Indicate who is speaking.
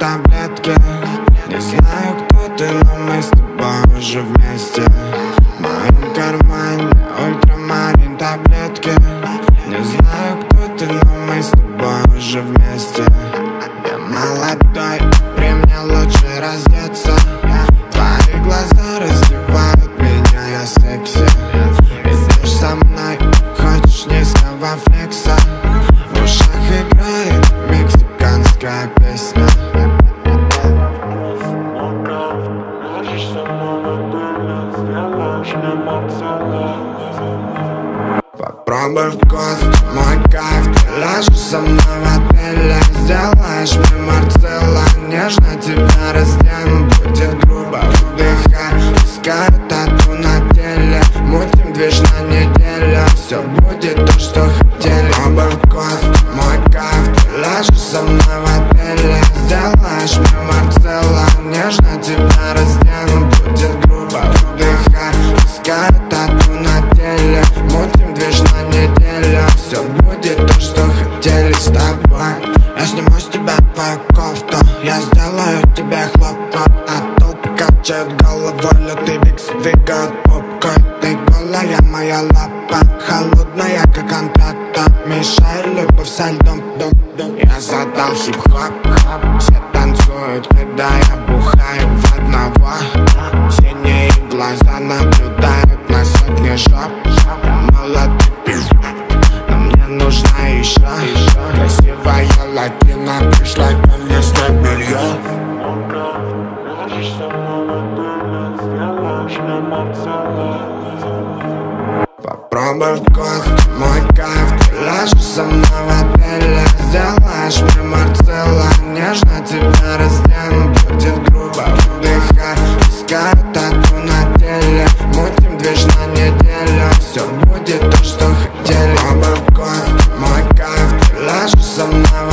Speaker 1: таблетки. Не знаю, кто ты, но мы с тобой уже вместе. В моем кармане ультрамарин таблетки. Не знаю, кто ты, но мы с тобой уже вместе. Я молодой, при мне лучше раздеться. Твои глаза раздевают меня, я секси. Идешь со мной, хочешь низкого флекса Попробуй вкус, мой кайф. Ляжешь со мной в отеле Сделаешь мне Марцелла Нежно тебя раздену Будет грубо, выдыхай. Пускай тату на теле Мутим движ на неделю Все будет то, что хотели. Попробуй вкус, мой кайф. Ляжешь со мной в отеле Сделаешь мне твою кофту Я сделаю тебе хлопок А толпы качают головой Лютый бикс двигают попкой Ты голая моя лапа. Холодная как антракта Мешай любовь со льдом. Дом, дом. Я задал хип-хоп. Все танцуют, когда я бухаю в одного. Синие глаза наблюдают на сотни жоп Я пиздец. Но мне нужна еще латина Пришла ко мне снять белье. Попробуй вкус, мой кайф Ты ляжешь со мной в отеле Сделаешь мне Марцелла Нежно тебя раздену Будет грубо, выдыхай Пускай тату на теле Мутим движ на неделю. Все будет то, что хотели. Попробуй вкус, мой кайф Ты ляжешь со мной